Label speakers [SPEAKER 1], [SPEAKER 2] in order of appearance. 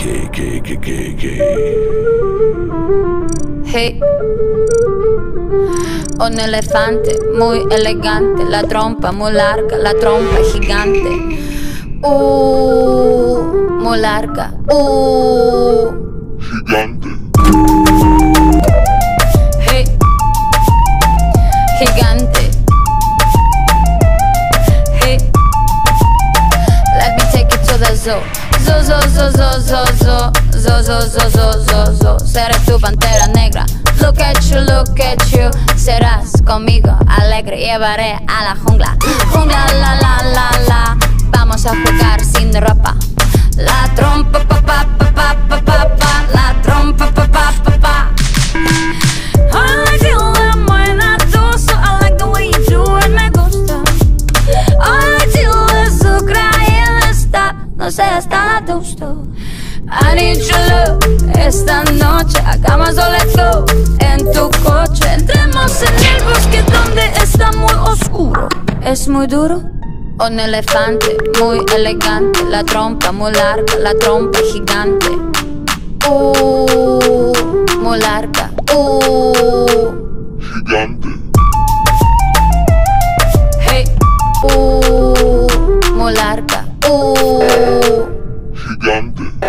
[SPEAKER 1] que, que, que, que, que.
[SPEAKER 2] Hey. Un elefante muy elegante, la trompa muy larga, la trompa gigante. Uh, muy larga. Uh.
[SPEAKER 1] Gigante.
[SPEAKER 2] Hey. Gigante. Hey. Let me take it to the zoo. Zoo, zoo, zoo, zoo, zoo, zoo. Zoo, zoo, zoo, zoo, zoo, zoo. Seré tu pantera negra. Look at you, look at you. Serás conmigo alegre. Llevaré a la jungla. Jungla, la, la, la, la. Vamos a jugar sin ropa. La trompa, pa, pa, pa, pa, pa, pa, pa. La trompa, pa, pa, pa, pa. I you when buena tú, so I like the way you do it, me gusta. I like you azúcar y el está, no seas tan adusto. I need your love esta noche, hagamos o let's go. En tu coche, entremos en el bosque donde está muy oscuro. Es muy duro. Un elefante muy elegante, la trompa muy larga, la trompa gigante. Uh, muy larga. Uh,
[SPEAKER 1] Gigante.
[SPEAKER 2] gigante.